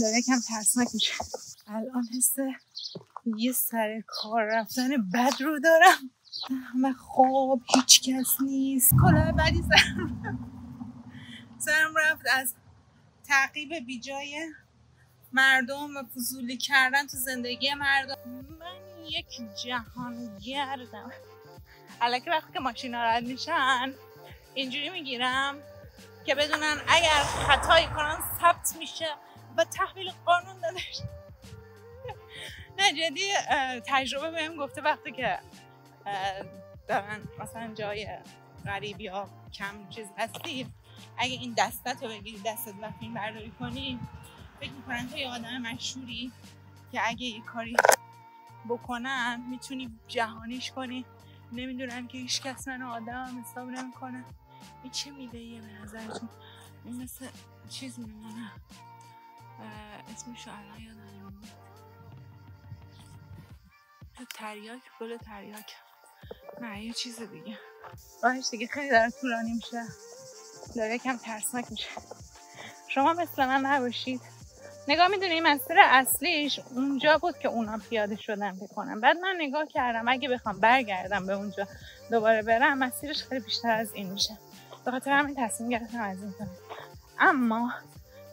داره کم ترسناک میشه الان حس یه سر کار رفتن بد رو دارم. و خواب هیچ کس نیست. کلاه بدی سرم سرم رفت از تعقیب بی جای مردم و فضولی کردن تو زندگی مردم. من یک جهانگردم. که وقتی که ماشین رد میشن اینجوری می‌گیرم که بدونن اگر خطایی کنن ثبت میشه. و تحویل قانون داده نه جدی تجربه بهم گفته وقتی که دارن مثلا جای غریب یا کم چیز هستی اگه این دستت رو بگیری دستت و فیلم برداری کنی فکر می‌کنن تو یه آدم مشهوری که اگه یه کاری بکنن می‌تونی جهانیش کنی. نمی‌دونن که هیچ کس من آدم حساب نمی‌کنه. این چه میده یه به نظرتون؟ این مثل چیز میمونه اسمش الان یادم تریاک گل تریاک. نه یه چیز دیگه. راهش دیگه خیلی داره طولانی میشه. داره یکم ترسناک میشه. شما مثل من نباشید. نگاه می‌دونی مسیر اصلیش اونجا بود که اونا پیاده شدن بکنم بعد من نگاه کردم اگه بخوام برگردم به اونجا دوباره برم مسیرش خیلی بیشتر از این میشه. به خاطر همین تصمیم گرفتم از این کنم. اما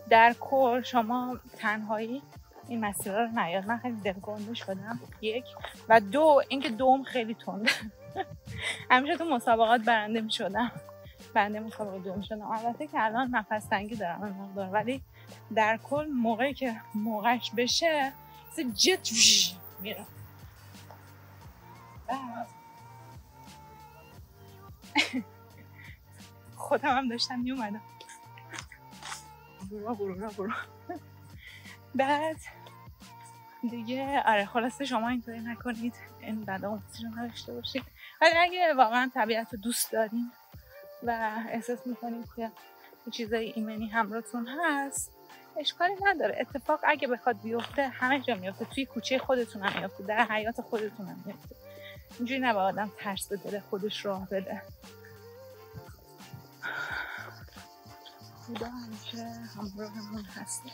در کل شما تنهایی این مسیر رو نیاد. من خیلی دلگنده شدم. یک. و دو اینکه دوم خیلی تنده همیشه تو مسابقات برنده می شدم برنده مسابقه دوم شدم. البته که الان نفس تنگی دارم مقدار. ولی در کل موقعی که موقعش بشه جت میرم. خودم هم داشتم می برو برو برو بعد دیگه آره خلاصه شما اینطوری نکنید. این بدا رو نداشته باشید. ولی اگه واقعا طبیعت رو دوست دارین و احساس می‌کنید که چیزای ایمنی همراهتون هست اشکالی نداره. اتفاق اگه بخواد بیفته همه جا میفته توی کوچه خودتون هم میفته در حیات خودتون هم میفته اینجوری نباید آدم ترس به دل خودش راه بده. خدا همیشه همراهمون هسته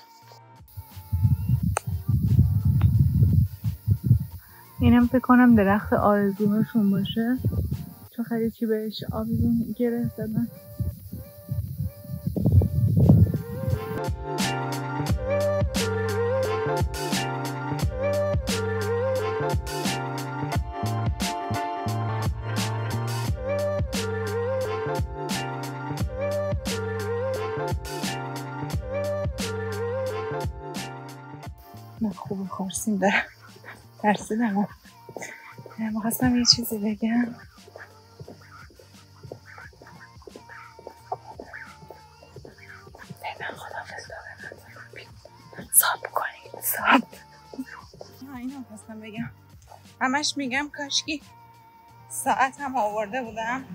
اینم فکر کنم درخت آرزوهاشون باشه. چون خیلی چی بهش آویزون گره زدن خورسیم دارم ترسیدم می‌خواستم یه چیزی بگم. ساب کنید ساب اینو خواستم بگم. همش میگم کاشکی ساعت هم آورده بودم.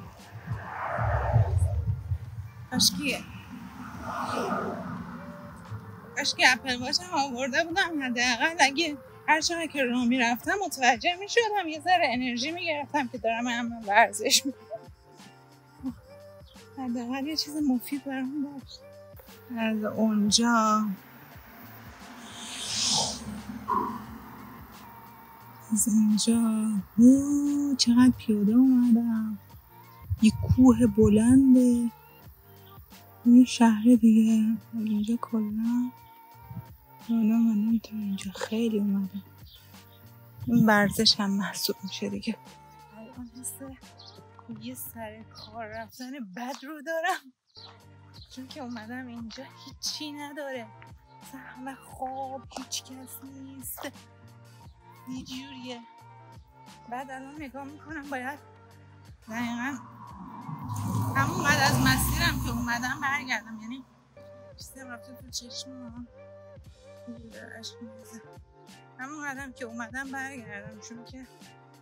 کاشکی کاشکی اپل واچ هم آورده بودم حداقل اگه هر چقدر که رو می‌رفتم متوجه می‌شدم یه ذره انرژی می‌گرفتم که دارم هم ورزش می‌کنم. حداقل یه چیز مفید برام داشت. از اونجا. از اینجا. چقدر پیاده اومدم. یه کوه بلنده. یه شهر دیگه. اینجا کلا. حالا من تا اینجا خیلی اومدم این ورزش هم محسوب میشه دیگه. الان یه سر کار رفتن بد رو دارم. چون که اومدم اینجا هیچی نداره. همه خواب هیچ کس نیست. یه جوریه. بعد الان نگاه می‌کنم باید دقیقا همون بعد از مسیرم که اومدم برگردم. یعنی چیزی رفته تو چشمم. همون قدم که اومدم برگردم چون که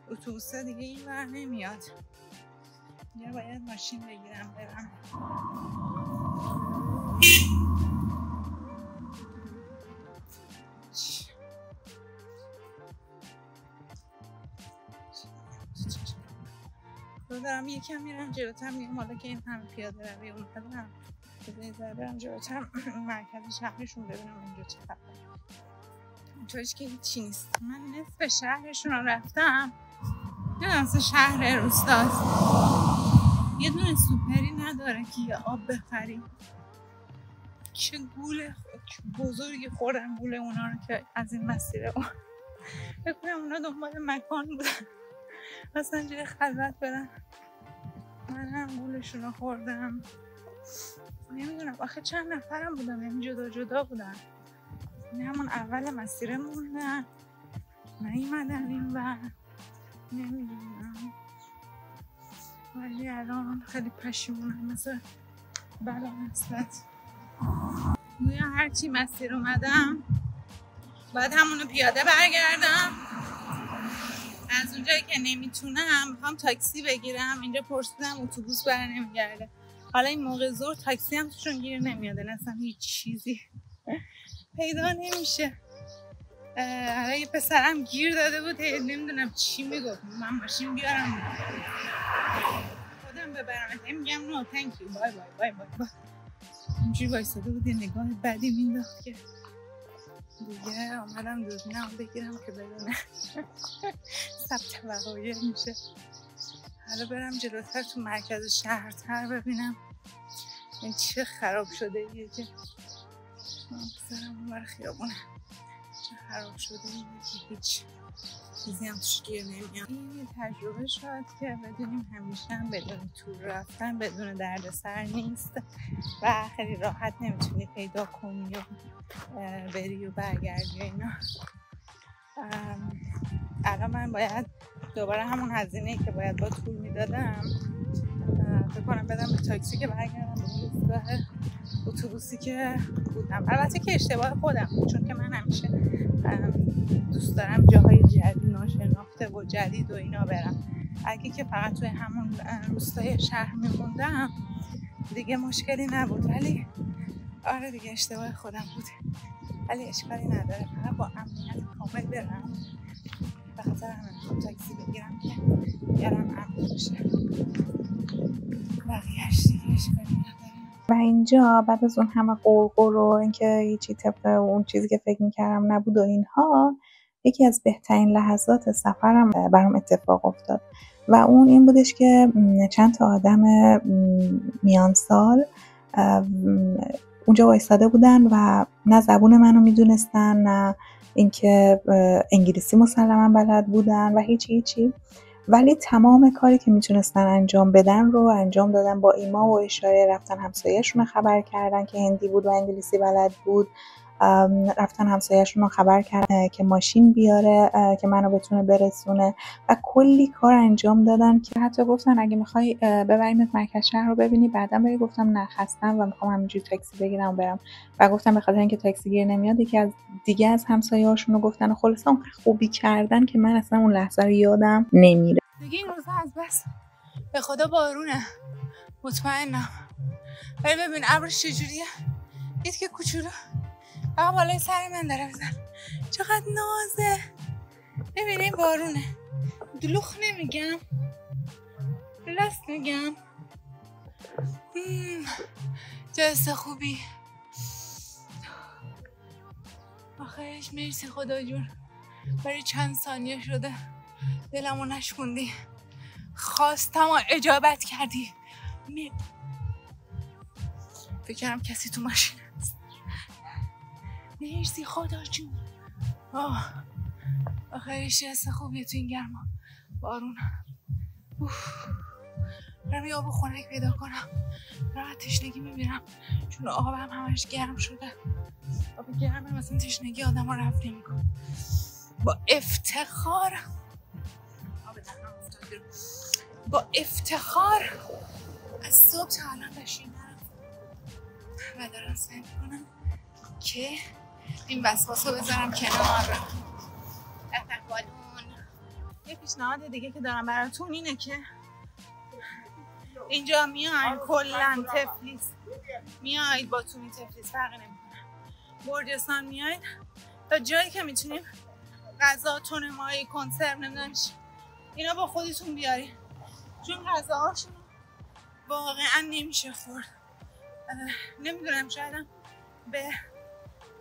اتوبوسه دیگه این ور نمیاد. یا باید ماشین بگیرم برم. دارم یکم میرم جلوتر میگم حالا که این همه پیاده روی اومدم بذارید برم جلوتر مرکز شهرشون ببینم اینجا چه خبره. اینطوریش که هیچی نیست. من نصف شهرشون رو رفتم. نه شهر روستاست. یه دونه سوپری نداره که یه آب بخریم چه گول بزرگی خوردن گول اونا رو که از این مسیره بکنم اونا دنبال مکان بودن. مثلا جای خلوت برن. من هم گولشون رو خوردم. نمی‌دونم. آخه چند نفرم بودم یعنی جدا جدا بودن. این همون اول مسیره موندن نیومدن این و نمی‌دونم. ولی الان خیلی پشیمونم مثل بلا نسبت. گویا هرچی مسیر اومدم باید همونو پیاده برگردم. از اونجایی که نمی‌تونم می‌خوام تاکسی بگیرم. اینجا پرسیدم اتوبوس بر نمیگرده. حالا این موقع زور تاکسی هم توشون گیر نمیاد اصلا هیچ چیزی پیدا نمیشه. حالا یه پسرم گیر داده بود نمی‌دونم چی می‌گفت. من ماشین بیارم. خودم ببرم. میگم نو تhank you. بای بای بای بای اینجوری وایساده بود یه نگاه بدی مینداخت که دیگه آمدم دوربینم بگیرم که بدونه ثبت وقایع میشه. حالا برم جلوتر تو مرکز شهرتر ببینم. این چه خراب شده ایه که. بذارم اون خیابونه. چه خراب شده ایه که هیچ چیزی هم توش گیر نمیاد. این تجربه شد که بدونیم همیشه هم بدون تور رفتن بدون دردسر نیست. و خیلی راحت نمی‌تونی پیدا کنی و بری و برگردی اینا. الان من باید دوباره همون هزینه که باید با تور می‌دادم فکر بدم به تاکسی که برگردم به ایستگاه اتوبوسی که بودم. البته که اشتباه خودم چون که من همیشه دوست دارم جاهای جدید ناشناخته و جدید و اینا برم. اگه که فقط توی همون روستای شهر میموندم دیگه مشکلی نبود. ولی آره دیگه اشتباه خودم بود. ولی اشکالی نداره. فقط با امنیت کامل برم. به همه تاکسی بگیرم که یارم امن باشه. بقیهش و اینجا بعد از اون همه قرقر و اینکه هیچی طبق اون چیزی که فکر می‌کردم نبود و اینها یکی از بهترین لحظات سفرم برام اتفاق افتاد. و اون این بودش که چند تا آدم میان سال اونجا وایستاده بودن و نه زبون منو می‌دونستن نه اینکه انگلیسی مسلما بلد بودن و هیچی هیچی. ولی تمام کاری که می‌تونستن انجام بدن رو انجام دادن با ایما و اشاره رفتن همسایهشون خبر کردن که هندی بود و انگلیسی بلد بود. رفتن همسایهشون رو خبر کردن که ماشین بیاره که منو بتونه برسونه. و کلی کار انجام دادن که حتی گفتن اگه می‌خوای ببریمت مرکز شهر رو ببینی. بعدا بری گفتم نه خستم و می‌خوام همینجوری تاکسی بگیرم و برم. و گفتم به خاطر اینکه تاکسی گیر نمیاد یکی از دیگه از همسایه‌هاشون رو گفتن خلاص اون خوبی کردن که من اصلا اون لحظه رو یادم نمیره. دیگه این روزا از بس. به خدا بارونه. مطمئنم. ولی ببین ابرش چجوریه؟ دید که کوچولو. فقط بالای سر من داره بزن. چقدر نازه. ببینیم بارونه. دلوخ نمیگم. لست میگم. جست خوبی. آخرش مرسی خدا جون. برای چند ثانیه شده. دلمو نشکوندی. خواستم و اجابت کردی. می... فکرم کسی تو ماشین مرسی خدا جون. آه آخرش جست خوبیه تو این گرما. بارون. برم یه آب خنک پیدا کنم. راحت تشنگی می‌بینم. چون آبم همش گرم شده. آب گرم مثلا تشنگی آدم ها رفت نمیکن با افتخار. با افتخار از صبح تا الان بشینم و دارم سعی می‌کنم که این وسواس رو بذارم کنار. یه پیشنهاد دیگه که دارم براتون اینه که اینجا میاین کلا تفلیس. میاید با تومی تفلیس فرقی نمی‌کنه. برجستان میاید. تا جایی که می‌تونیم غذا تون مایی کنسرو نمی‌دونم اینا با خودتون بیارین چون غذاهاشون واقعا نمیشه خورد. نمی‌دونم شاید به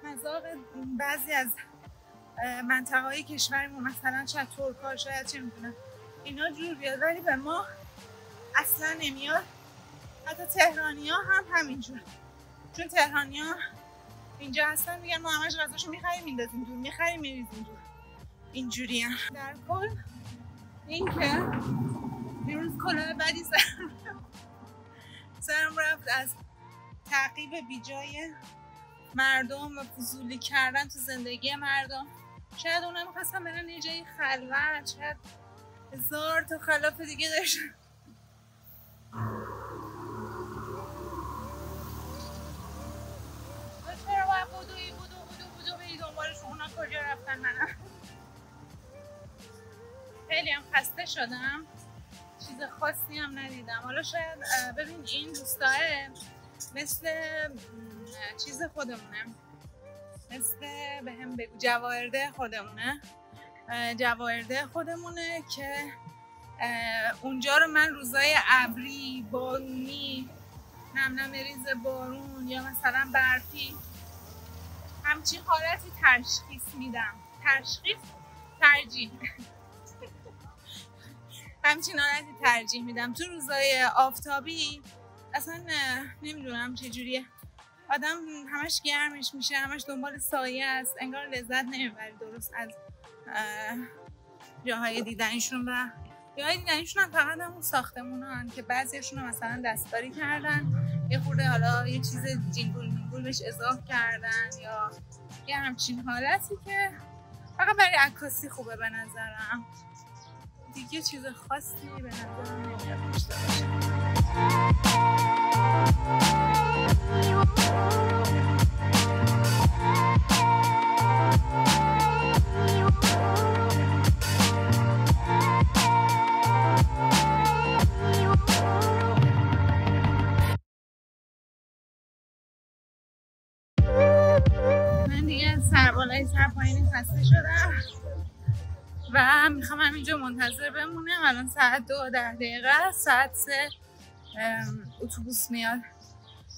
مذاق بعضی از منطقه های کشورمون مثلا چه ترکا شاید چه می‌دونم اینا جور بیاد. ولی به ما اصلا نمیاد. حتی تهرانی ها هم همینجور. چون تهرانی ها اینجا هستن میگن ما همش غذاشو می‌خریم میندازیم دور می‌خریم میریزیم دور. اینجوری هم. در کل این که دیروز کلاه بدی سرم سرم رفت از تعقیب بیجای مردم و فضولی کردن تو زندگی مردم. شاید اونم می‌خواستم برن یه جایی خلوت شاید هزار تا خلاف دیگه داشتن. بودوی اونا خیلی هم خسته شدم. چیز خاصی هم ندیدم. حالا شاید ببین این روستاه مثل چیز خودمونه. مثل به هم بگو جواهرده خودمونه. جواهرده خودمونه که اونجا رو من روزای ابری بارونی نم ریز بارون یا مثلا برفی همچین حالتی تشخیص میدم. تشخیص ترجیح. همچین حالتی ترجیح میدم. تو روزای آفتابی اصلا نمی‌دونم چجوریه. آدم همش گرمش میشه همش دنبال سایه است انگار لذت نمی‌بری درست از جاهای دیدنشون و جاهای دیدنشون هم فقط همون ساختمون هن که بعضیشون رو مثلا دستکاری کردن یه خورده حالا یه چیز جینگول مینگول بهش اضافه کردن یا یه همچین حالتی که فقط برای عکاسی خوبه به نظرم. دیگه چیز خاصی به نظرم نمیاد. من سربالای سرپایینی خسته شدم. و می‌خوام همینجا منتظر بمونم. الان ساعت دو ده دقیقه ساعت سه اتوبوس میاد.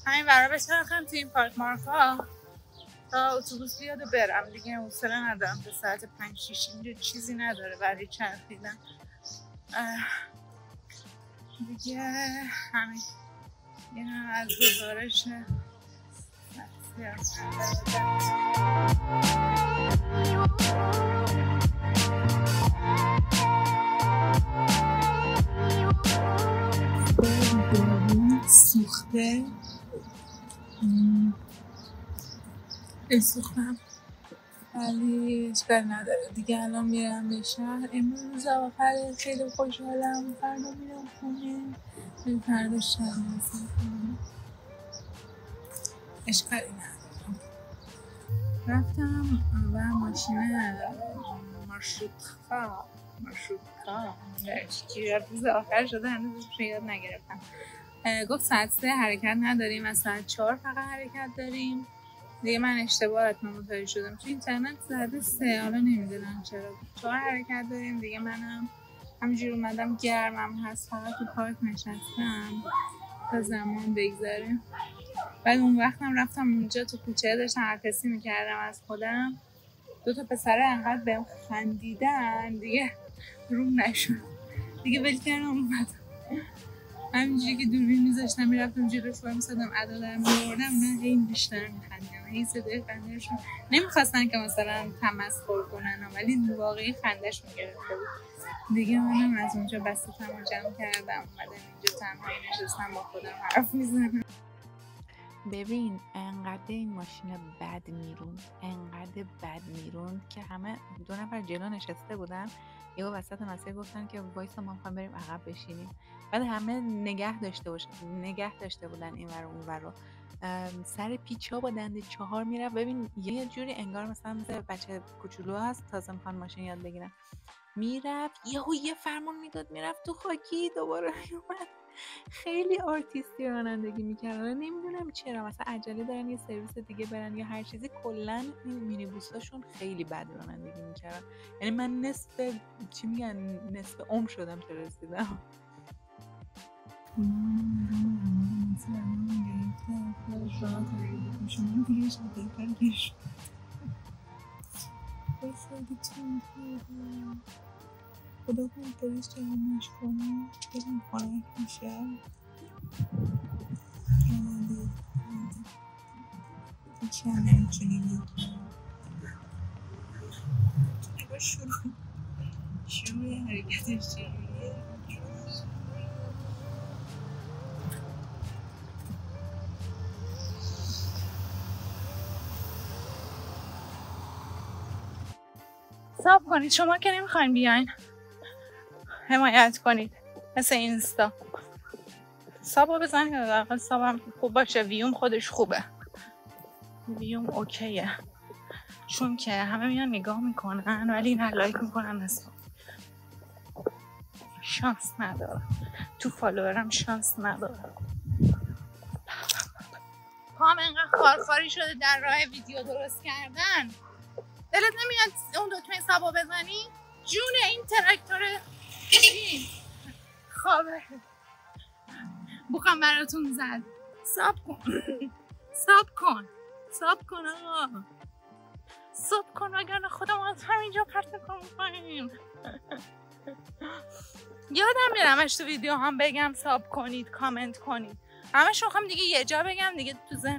همین برای بچرخم تو این پارک مارکا. تا اتوبوس بیاد و برم. دیگه حوصله ندارم. تا ساعت پنج شیش اینجا چیزی نداره برای چرخیدن. دیگه همین. این هم از گزارش سوخته سوختم ولی اشکال نداره. دیگه الان میرم به شهر. امروز آخر خیلی خوشحالم. فردا میرم خونه. ولی فردا شب کنم اشکالی ندارم. رفتم و ماشین مارشروتخا مارشروتخا روز آخر شده. هنوز یاد نگرفتم. گفت ساعت سه حرکت نداریم از ساعت چهار فقط حرکت داریم. دیگه من اشتباه حتما متوجه شدم. تو اینترنت زده سه حالا نمی‌دونم چرا. چهار حرکت داریم دیگه منم همینجور اومدم گرمم هست فقط تو پارک نشستم تا زمان بگذره. بعد اون وقتم رفتم اونجا تو کوچه داشتم عکاسی می‌کردم از خودم. دو تا پسره انقدر بهم خندیدن دیگه روم نشد. دیگه ول کردم اومدم. همینجوری که دوربین میذاشتم می‌رفتم جلوش وای میسادم ادا در میوردم نه هی بیشتر میخندیدم هی صدای خندهشون. نمی‌خواستن که مثلا تمسخر کنن ولی واقعی خندهشون گرفته بود. دیگه منم از اونجا بسته تمام جمع کردم اومدم اینجا تنهایی نشستم با خودم حرف می‌زنم. ببین انقدر این ماشین بد میرون انقدر بد میرون که همه دو نفر جلو نشسته بودن. یهو وسط مسیر گفتن که وایسا ما می‌خوایم بریم عقب بشینیم. بعد همه نگه داشته باشن نگه داشته بودن این ور اون ور سر پیچا با دنده چهار می‌رفت. ببین یه جوری انگار مثلا مثل بچه کوچولو هست تازه می‌خوان ماشین یاد بگیرن. می‌رفت یهو یه فرمان می‌داد می‌رفت تو خاکی دوباره میومد خیلی آرتیستی رانندگی می‌کردن. نمی‌دونم چرا مثلا عجله دارن یه سرویس دیگه برن یا هر چیزی. کلا این مینی بوساشون خیلی بد رانندگی می‌کردن. یعنی من نصف چی میگن نصف عمر شدم تا رسیدم. هوا خیلی تند خدا کنه پلیس جریمش کنه بریم خانه میشه یکی هم نمی‌تونی شروع شروع حرکتش ساب کنید. شما که نمی‌خواین بیاین. حمایت کنید. مثل اینستا. sub و بزنید. sub م خوب باشه. ویوم خودش خوبه. view م OK ه. چون که همه میان نگاه می‌کنن ولی نه like می‌کنن اصلا شانس نداره. تو follower م شانس نداره. پام انقدر خارخاری شده در راه ویدیو درست کردن. دلت نمیاد اون دکمه sub و بزنی؟ جون این ترکتور خوابه بخم براتون زد. ساب کن. ساب کن. ساب کن آقا. ساب کن اگر خودم از همینجا پرت می‌کنیم یادم میره همش تو ویدیو هم بگم ساب کنید کامنت کنید. همش می‌خوام دیگه یه جا بگم دیگه تو ذهن